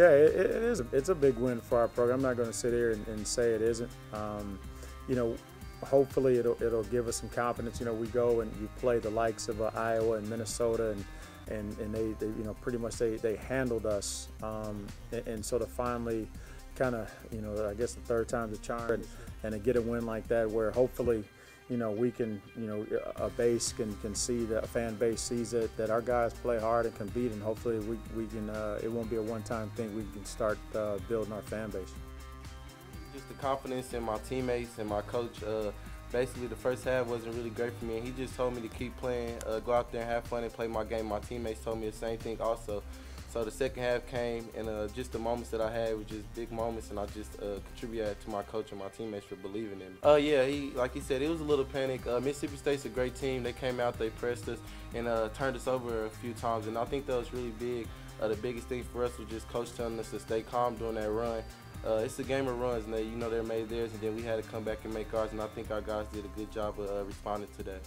Yeah, it, it is. It's a big win for our program. I'm not going to sit here and, and say it isn't. Um, you know, hopefully it'll it'll give us some confidence. You know, we go and you play the likes of uh, Iowa and Minnesota, and and, and they, they you know pretty much they, they handled us, um, and, and so to finally kind of you know I guess the third time's a charm, and, and to get a win like that where hopefully you know, we can, you know, a base can, can see that a fan base sees it, that our guys play hard and compete, and hopefully we, we can, uh, it won't be a one-time thing. We can start uh, building our fan base. Just the confidence in my teammates and my coach. Uh, basically, the first half wasn't really great for me, and he just told me to keep playing, uh, go out there and have fun and play my game. My teammates told me the same thing also. So the second half came, and uh, just the moments that I had were just big moments, and I just uh, contributed to my coach and my teammates for believing in me. Uh, yeah, he like he said, it was a little panic. Uh, Mississippi State's a great team. They came out, they pressed us, and uh, turned us over a few times, and I think that was really big. Uh, the biggest thing for us was just coach telling us to stay calm during that run. Uh, it's a game of runs, and they, you know they're made theirs, and then we had to come back and make ours. And I think our guys did a good job of responding to that.